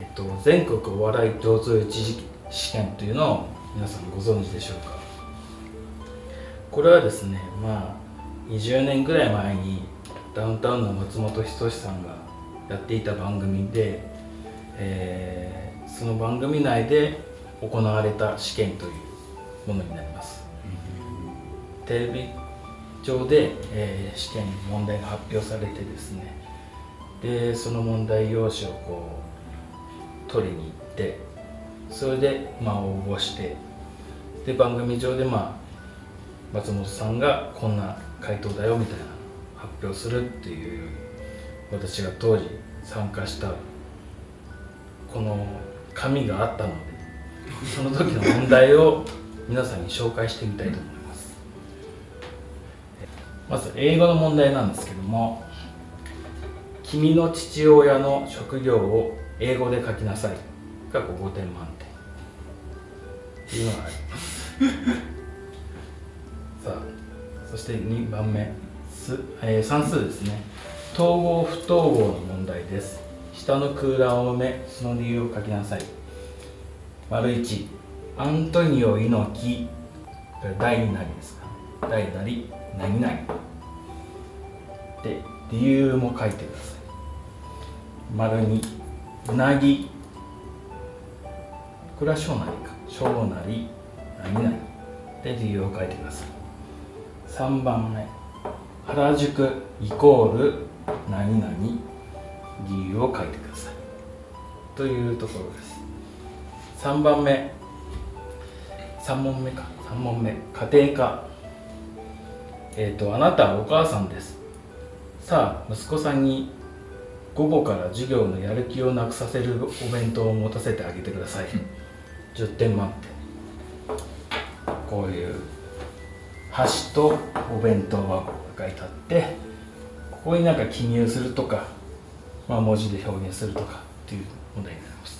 えっと、全国お笑い共通一次試験というのを皆さんご存知でしょうか？これはですねまあ20年ぐらい前にダウンタウンの松本人志さんがやっていた番組で、えーその番組内で行われた試験というものになります、テレビ上で、えー試験問題が発表されてですねでその問題用紙をこう取りに行ってそれでまあ応募してで番組上でまあ松本さんがこんな回答だよみたいな発表するっていう私が当時参加したこの紙があったので その時の問題を皆さんに紹介してみたいと思います。まず英語の問題なんですけども「君の父親の職業を英語で書きなさい」が5点満点。っていうのがあります。さあそして2番目。す、えー算数ですね。統合不統合の問題です。下の空欄を埋めその理由を書きなさい。丸1アントニオ猪木。これ第2なりですか？第なり何々。で理由も書いてください。丸2うなぎ。これは小なりか。小なり。何々。で理由を書いてください3番目。原宿。イコール。何々。理由を書いてください。というところです。3番目。3問目か。3問目。家庭科。えっ、とあなたはお母さんです。さあ息子さんに午後から授業のやる気をなくさせるお弁当を持たせてあげてください。10点満点。こういう箸とお弁当箱が書いてあってここになんか記入するとか、まあ、文字で表現するとかっていう問題になります